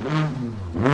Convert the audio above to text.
Hum.